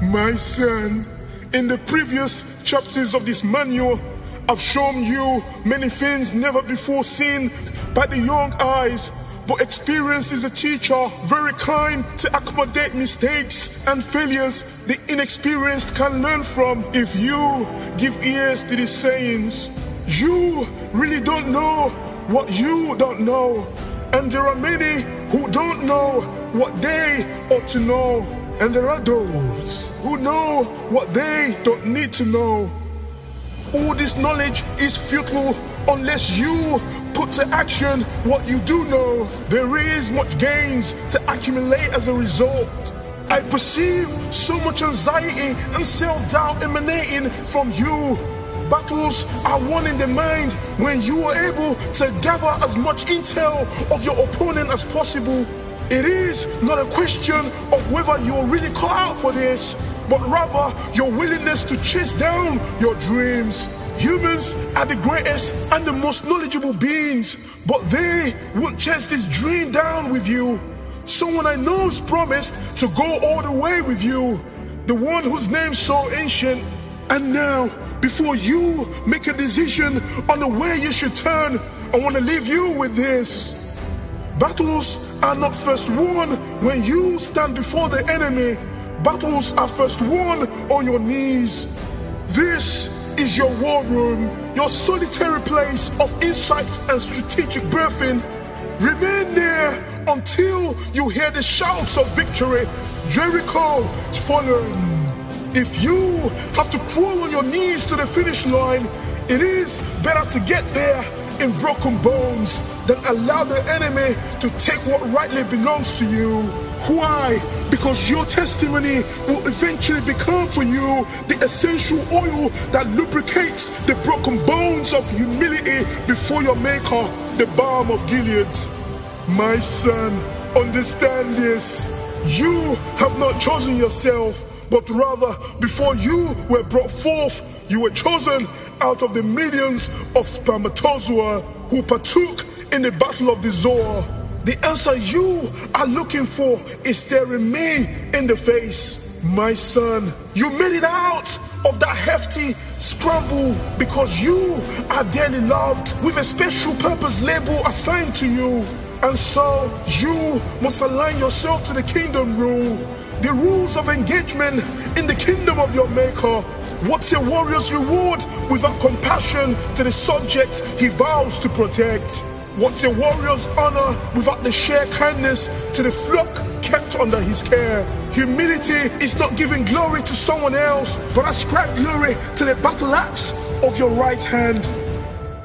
My son, in the previous chapters of this manual, I've shown you many things never before seen by the young eyes. But experience is a teacher, very kind to accommodate mistakes and failures the inexperienced can learn from if you give ears to the sayings. You really don't know what you don't know. And there are many who don't know what they ought to know. And there are those who know what they don't need to know. All this knowledge is futile unless you put to action what you do know. There is much gains to accumulate as a result. I perceive so much anxiety and self-doubt emanating from you. Battles are won in the mind when you are able to gather as much intel of your opponent as possible it is not a question of whether you're really cut out for this, but rather your willingness to chase down your dreams. Humans are the greatest and the most knowledgeable beings, but they won't chase this dream down with you. Someone I know's promised to go all the way with you, the one whose name's so ancient. And now, before you make a decision on the way you should turn, I want to leave you with this. Battles are not first won when you stand before the enemy. Battles are first won on your knees. This is your war room, your solitary place of insight and strategic birthing. Remain there until you hear the shouts of victory. Jericho is fallen. If you have to crawl on your knees to the finish line, it is better to get there in broken bones than allow the enemy to take what rightly belongs to you. Why? Because your testimony will eventually become for you the essential oil that lubricates the broken bones of humility before your maker, the balm of Gilead. My son, understand this. You have not chosen yourself, but rather before you were brought forth, you were chosen out of the millions of spermatozoa who partook in the battle of the Zoar. The answer you are looking for is staring me in the face. My son, you made it out of that hefty scramble because you are dearly loved with a special purpose label assigned to you. And so you must align yourself to the kingdom rule, the rules of engagement in the kingdom of your maker What's a warrior's reward without compassion to the subject he vows to protect? What's a warrior's honor without the shared kindness to the flock kept under his care? Humility is not giving glory to someone else, but ascribe glory to the battle axe of your right hand.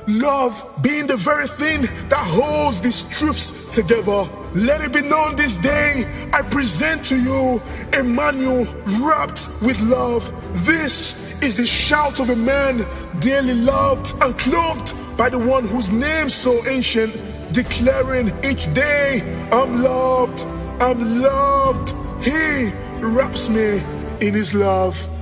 Love being the very thing that holds these truths together. Let it be known this day, I present to you a manual wrapped with love. This is the shout of a man dearly loved and clothed by the one whose name so ancient, declaring each day, I'm loved, I'm loved. He wraps me in his love.